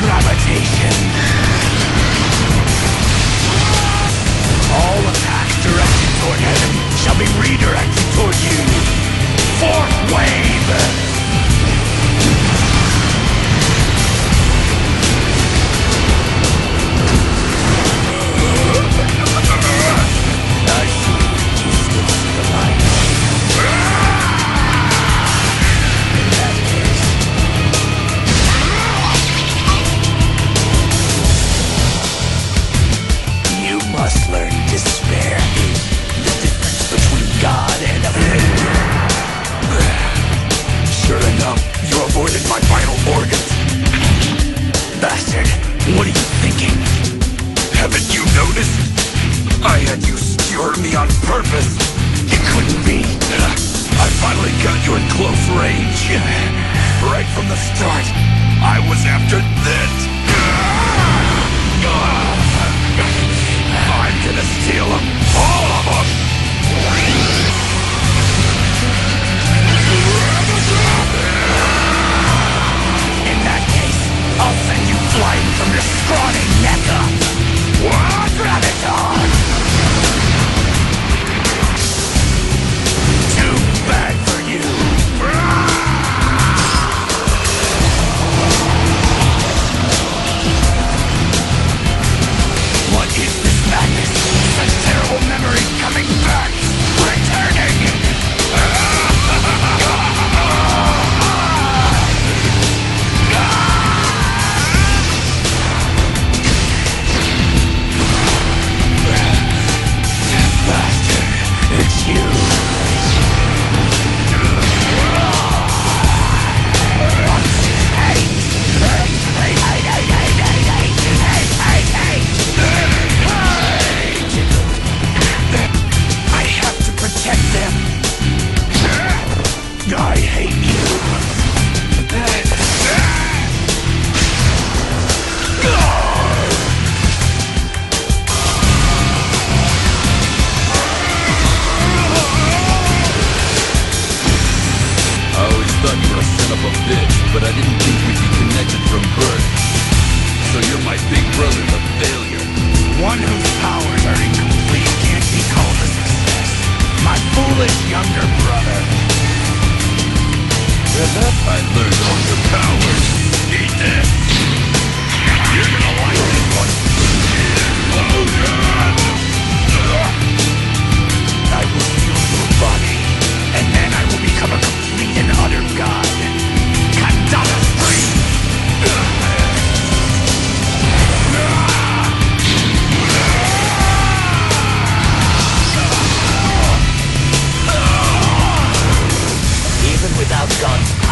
gravitation. All attacks directed toward heaven shall be redirected toward you. Fourth wave! I had you skewer me on purpose. It couldn't be. I finally got you in close range. Right from the start, I was after this. I'm gonna steal them. All of them. Of a bitch, but I didn't think we'd be connected from birth. So you're my big brother, the failure. One whose powers are incomplete can't be called a success. My foolish younger brother. I learned all your powers. Eat this. Even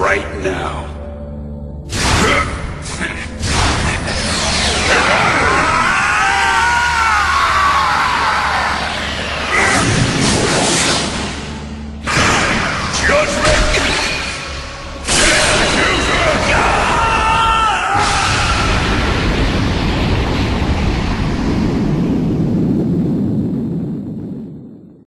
right now.